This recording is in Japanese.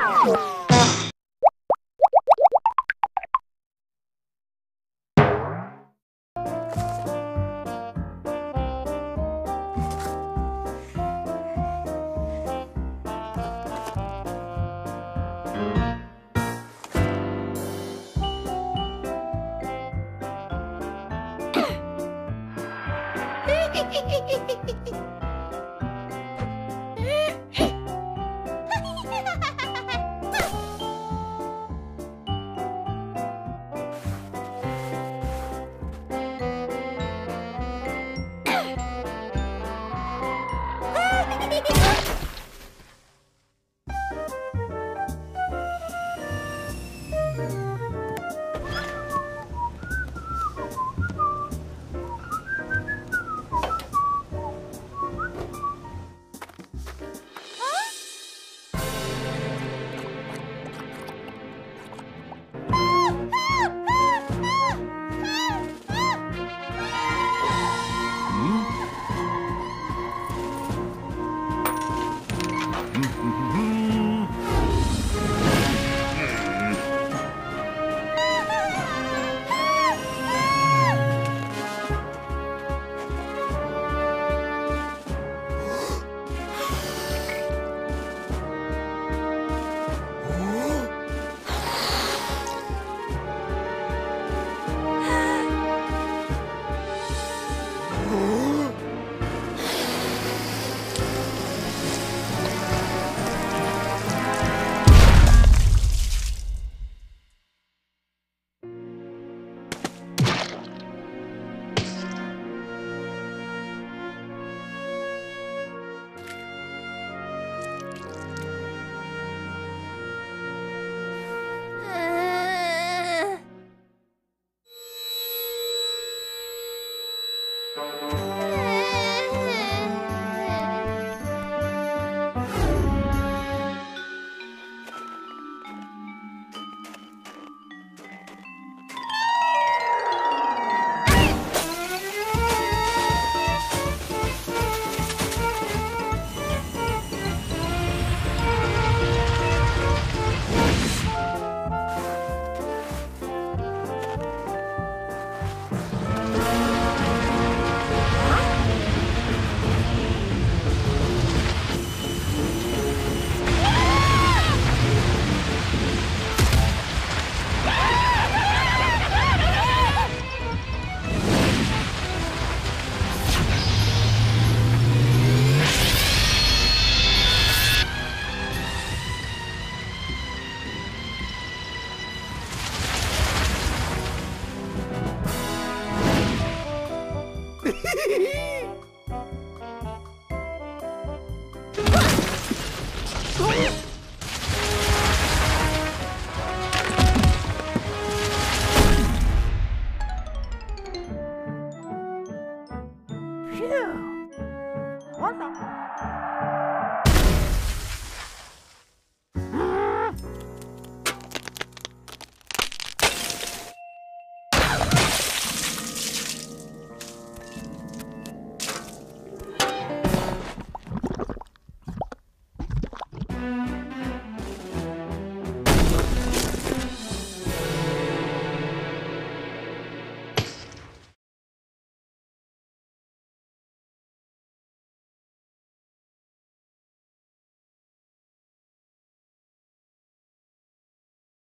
ヘヘヘヘヘどうぞ。